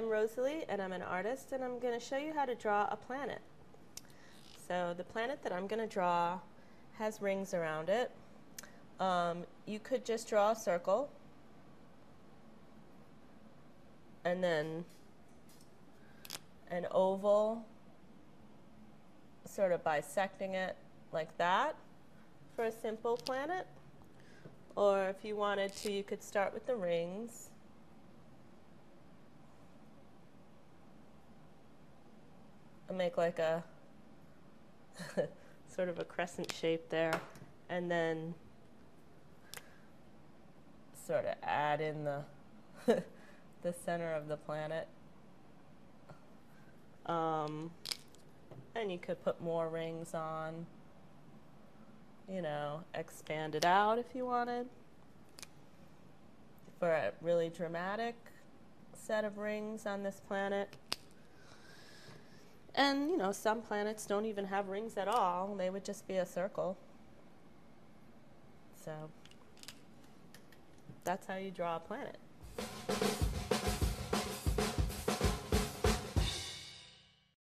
I'm Rosalie and I'm an artist and I'm going to show you how to draw a planet. So the planet that I'm going to draw has rings around it. Um, you could just draw a circle and then an oval sort of bisecting it like that for a simple planet. Or if you wanted to, you could start with the rings make like a sort of a crescent shape there and then sort of add in the the center of the planet. Um, and you could put more rings on you know expand it out if you wanted. For a really dramatic set of rings on this planet and, you know, some planets don't even have rings at all. They would just be a circle. So that's how you draw a planet.